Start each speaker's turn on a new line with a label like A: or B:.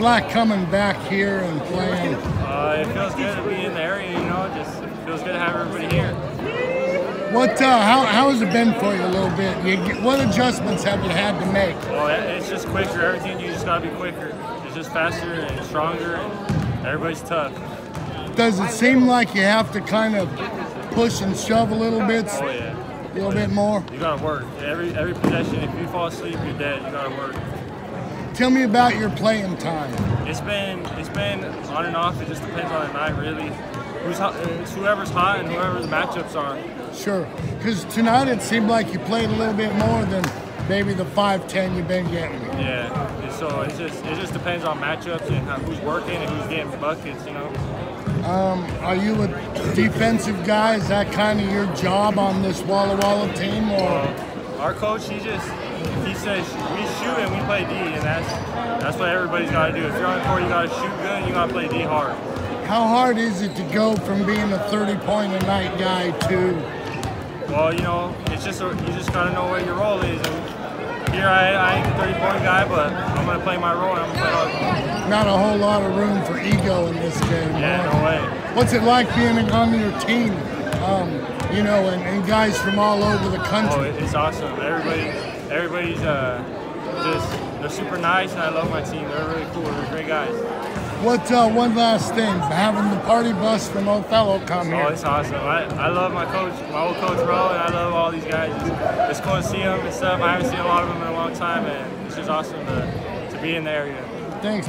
A: like coming back here and playing?
B: Uh, it feels good to be in the area, you know. Just feels good to have everybody here.
A: What? Uh, how, how has it been for you a little bit? You, get- what adjustments have you had to make?
B: Well, it's just quicker. Everything you just gotta be quicker. It's just faster and stronger, and everybody's tough.
A: Does it seem like you have to kind of push and shove a little bit,
B: Oh yeah,
A: a little bit more?
B: you gotta work. Every every possession. If you fall asleep, you're dead. You gotta work.
A: Tell me about your playing time.
B: It's been it's been on and off. It just depends on the night, really. Who's hot, it's whoever's hot and whoever the matchups are.
A: Sure. Because tonight it seemed like you played a little bit more than maybe the 5'10 you've been getting.
B: Yeah. So it's just it just depends on matchups and how, who's working and who's getting buckets. You know.
A: Um, Are you a defensive guy? Is that kind of your job on this Walla Walla team? Or
B: Well, our coach, he just he says we shoot and we play D, and that's that's what everybody's got to do. If you're on the court, you got to shoot good, and you got to play D hard.
A: how hard is it to go from being a 30 point a night guy to
B: Well, you know, it's just a, you just got to know what your role is. And here I, I ain't the 30 point guy, but I'm gonna play my role and I'm gonna
A: not a whole lot of room for ego in this game?
B: Yeah,
A: huh?
B: no way.
A: What's it like being on your team? Um, you know, and, and guys from all over the
B: Oh,
A: country.
B: it- it's awesome. Everybody, everybody's uh, just they're super nice, and I love my team. They're really cool. They're great guys.
A: What? Uh, one last thing, having the party bus from Othello come
B: Oh,
A: here.
B: it's awesome. I, I love my coach, my old coach, bro, and I love all these guys. It's, it's cool to see them and stuff. I haven't seen a lot of them in a long time, and it's just awesome to, to be in the area.
A: Thanks.